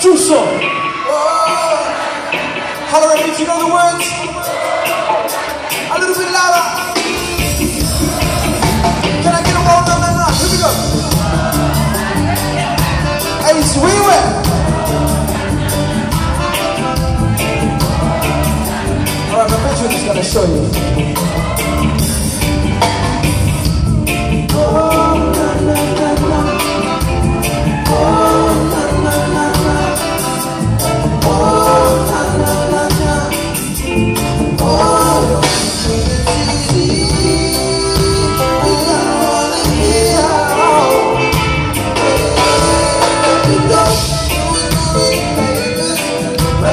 True song. Holler at me if you know the words. A little bit louder. Can I get a roll? No, no, no. Here we go. Hey, so where? Alright, my picture is gonna show you.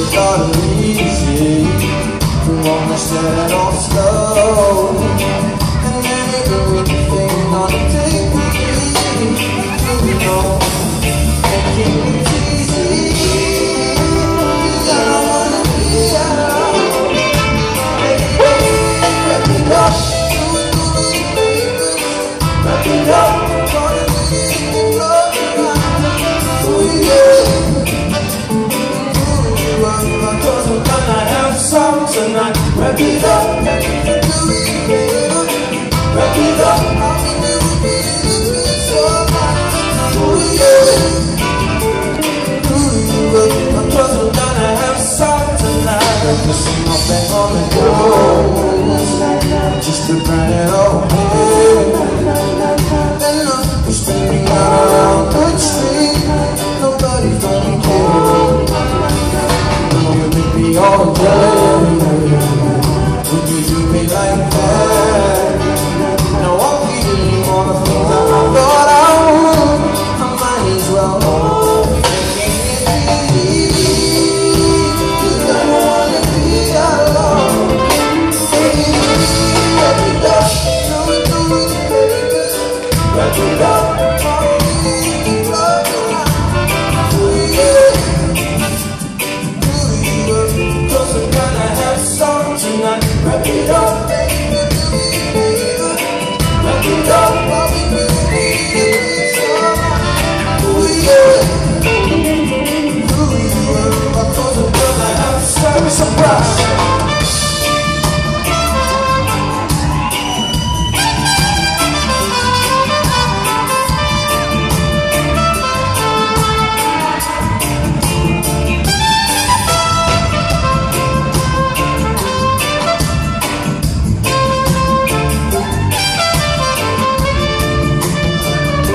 You gotta easy. You wanna set it off slow. And then everything on the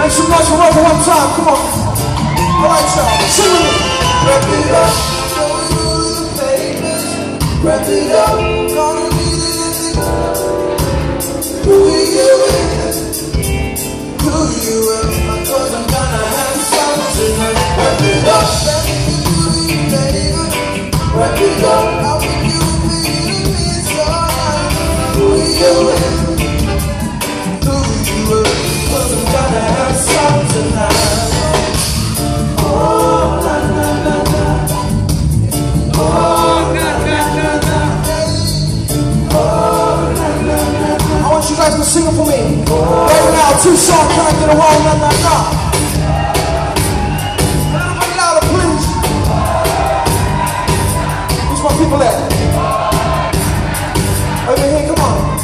Make some noise for Rover one time, come on. All right, y'all, sing with me. Wrap it up, wrap it up. Gonna need it. Who you is? Who you are? Cause I'm gonna have some tonight. Wrap it up, Let me do the favors. wrap it up. How would you if it's your night? Who you is? Two song coming to the wall, nah, nah, nah. Louder, please. Where's my people at? Over here, come on.